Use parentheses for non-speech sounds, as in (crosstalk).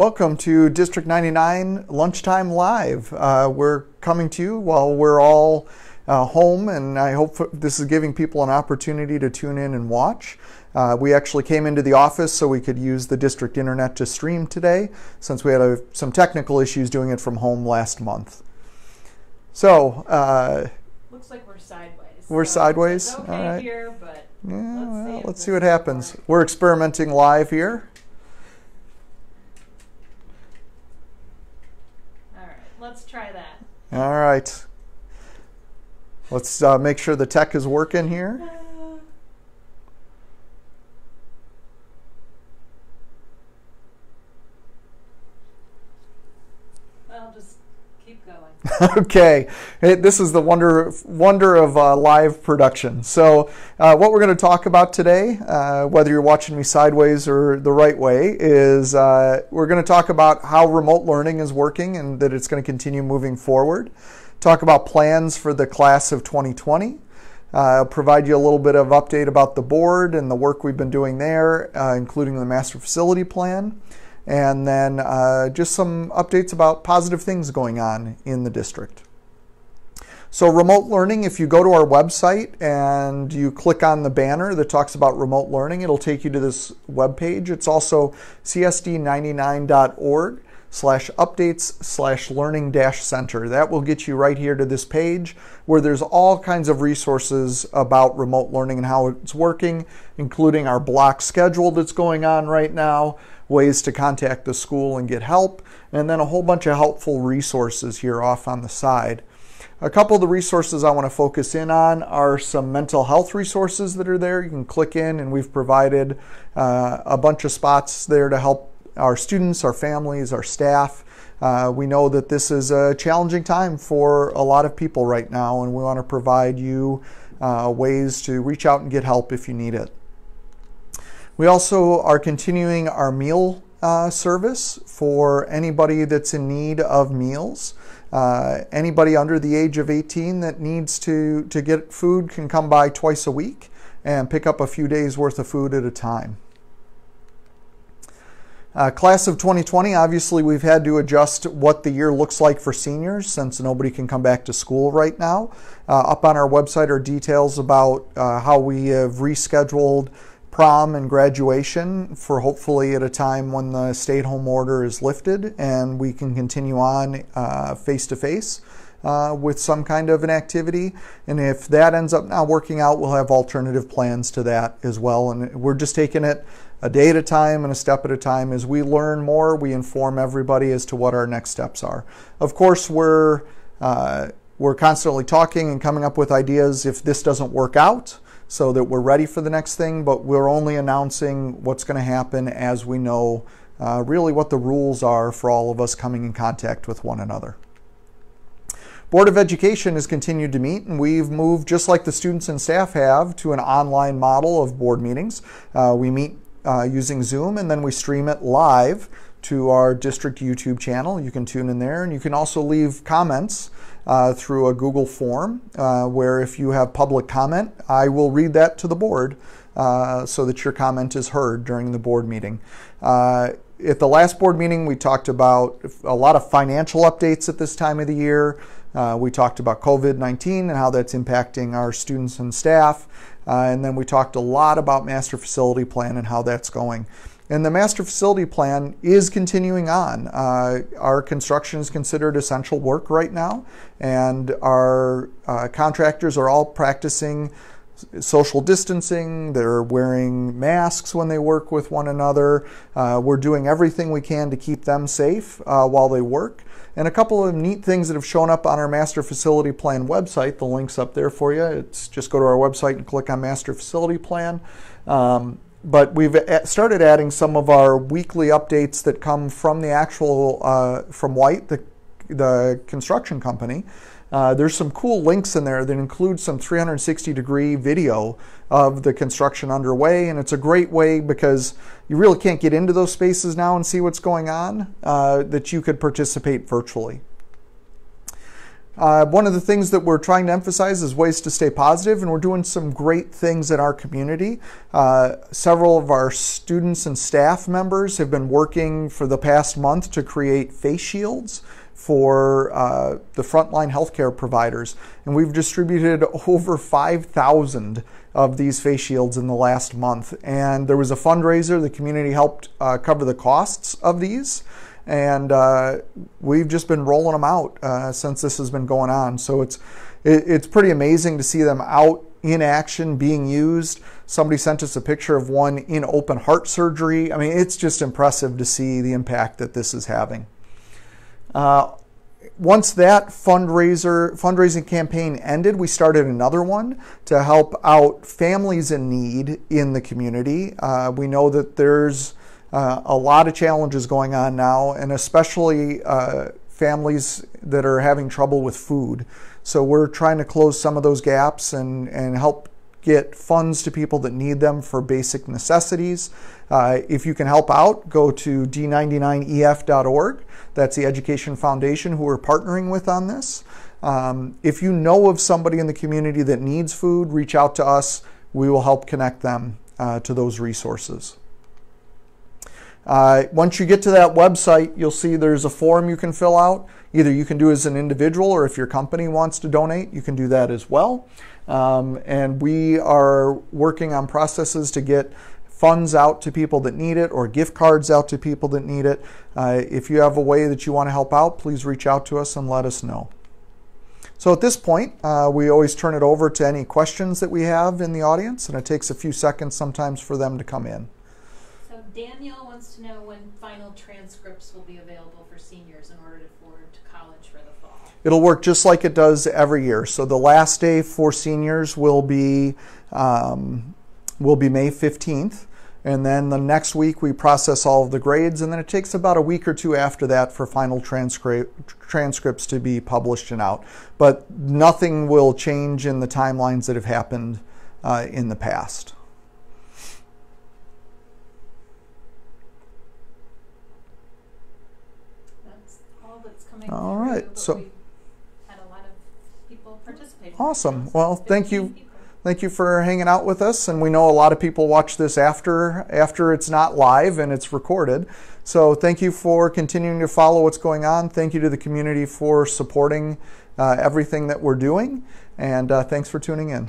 Welcome to District 99 Lunchtime Live. Uh, we're coming to you while we're all uh, home, and I hope this is giving people an opportunity to tune in and watch. Uh, we actually came into the office so we could use the district internet to stream today, since we had a, some technical issues doing it from home last month. So, uh, looks like we're sideways. We're so sideways. Okay all right. Here, but yeah, let's well, see, let's see what happens. We're experimenting live here. Let's try that. All right. Let's uh, make sure the tech is working here. (laughs) okay, it, this is the wonder wonder of uh, live production. So, uh, what we're going to talk about today, uh, whether you're watching me sideways or the right way, is uh, we're going to talk about how remote learning is working and that it's going to continue moving forward. Talk about plans for the class of 2020. Uh, I'll provide you a little bit of update about the board and the work we've been doing there, uh, including the master facility plan and then uh, just some updates about positive things going on in the district. So remote learning, if you go to our website and you click on the banner that talks about remote learning, it'll take you to this web page. It's also csd99.org slash updates slash learning dash center. That will get you right here to this page where there's all kinds of resources about remote learning and how it's working, including our block schedule that's going on right now, ways to contact the school and get help, and then a whole bunch of helpful resources here off on the side. A couple of the resources I want to focus in on are some mental health resources that are there. You can click in, and we've provided uh, a bunch of spots there to help our students, our families, our staff. Uh, we know that this is a challenging time for a lot of people right now, and we want to provide you uh, ways to reach out and get help if you need it. We also are continuing our meal uh, service for anybody that's in need of meals. Uh, anybody under the age of 18 that needs to, to get food can come by twice a week and pick up a few days worth of food at a time. Uh, class of 2020, obviously, we've had to adjust what the year looks like for seniors since nobody can come back to school right now. Uh, up on our website are details about uh, how we have rescheduled prom and graduation for hopefully at a time when the stay at home order is lifted and we can continue on face to face with some kind of an activity. And if that ends up not working out, we'll have alternative plans to that as well. And we're just taking it a day at a time and a step at a time. As we learn more, we inform everybody as to what our next steps are. Of course, we're uh, we're constantly talking and coming up with ideas if this doesn't work out so that we're ready for the next thing, but we're only announcing what's going to happen as we know uh, really what the rules are for all of us coming in contact with one another. Board of Education has continued to meet, and we've moved, just like the students and staff have, to an online model of board meetings. Uh, we meet uh, using Zoom, and then we stream it live to our district YouTube channel. You can tune in there, and you can also leave comments uh, through a Google form uh, where if you have public comment, I will read that to the board uh, so that your comment is heard during the board meeting. Uh, at the last board meeting, we talked about a lot of financial updates at this time of the year. Uh, we talked about COVID 19 and how that's impacting our students and staff. Uh, and then we talked a lot about master facility plan and how that's going. And the master facility plan is continuing on. Uh, our construction is considered essential work right now, and our uh, contractors are all practicing social distancing. They're wearing masks when they work with one another. Uh, we're doing everything we can to keep them safe uh, while they work. And a couple of neat things that have shown up on our master facility plan website. The link's up there for you. It's just go to our website and click on master facility plan. Um, but we've started adding some of our weekly updates that come from the actual uh, from Wight, the the construction company. Uh, there's some cool links in there that include some 360 degree video of the construction underway, and it's a great way because you really can't get into those spaces now and see what's going on. Uh, that you could participate virtually. Uh, one of the things that we're trying to emphasize is ways to stay positive, and we're doing some great things in our community. Uh, several of our students and staff members have been working for the past month to create face shields for uh, the frontline healthcare providers, and we've distributed (laughs) over 5,000 of these face shields in the last month. And there was a fundraiser, the community helped uh, cover the costs of these and uh, we've just been rolling them out uh, since this has been going on. So it's it, it's pretty amazing to see them out in action, being used. Somebody sent us a picture of one in open heart surgery. I mean, it's just impressive to see the impact that this is having. Uh, once that fundraiser fundraising campaign ended, we started another one to help out families in need in the community. Uh, we know that there's uh, a lot of challenges going on now, and especially uh, families that are having trouble with food. So we're trying to close some of those gaps and, and help get funds to people that need them for basic necessities. Uh, if you can help out, go to d99ef.org. That's the Education Foundation who we're partnering with on this. Um, if you know of somebody in the community that needs food, reach out to us. We will help connect them uh, to those resources. Uh, once you get to that website, you'll see there's a form you can fill out. Either you can do as an individual or if your company wants to donate, you can do that as well. Um, and we are working on processes to get funds out to people that need it or gift cards out to people that need it. Uh, if you have a way that you want to help out, please reach out to us and let us know. So at this point, uh, we always turn it over to any questions that we have in the audience, and it takes a few seconds sometimes for them to come in. Daniel wants to know when final transcripts will be available for seniors in order to forward to college for the fall. It'll work just like it does every year. So the last day for seniors will be um, will be May 15th. And then the next week we process all of the grades, and then it takes about a week or two after that for final transcript, transcripts to be published and out. But nothing will change in the timelines that have happened uh, in the past. All right. So Awesome. Well, thank you. Thank you for hanging out with us. And we know a lot of people watch this after after it's not live and it's recorded. So thank you for continuing to follow what's going on. Thank you to the community for supporting uh, everything that we're doing. And uh, thanks for tuning in.